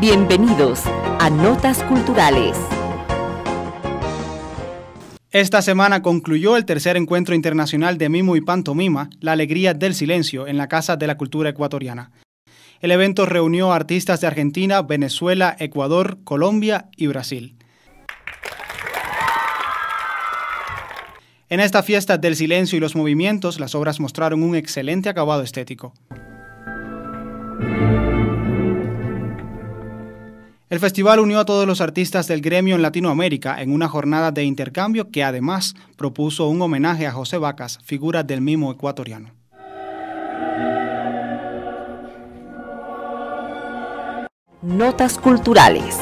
Bienvenidos a Notas Culturales. Esta semana concluyó el tercer encuentro internacional de Mimo y Pantomima, La Alegría del Silencio, en la Casa de la Cultura Ecuatoriana. El evento reunió a artistas de Argentina, Venezuela, Ecuador, Colombia y Brasil. En esta fiesta del silencio y los movimientos, las obras mostraron un excelente acabado estético. El festival unió a todos los artistas del gremio en Latinoamérica en una jornada de intercambio que además propuso un homenaje a José Vacas, figura del mimo ecuatoriano. Notas culturales.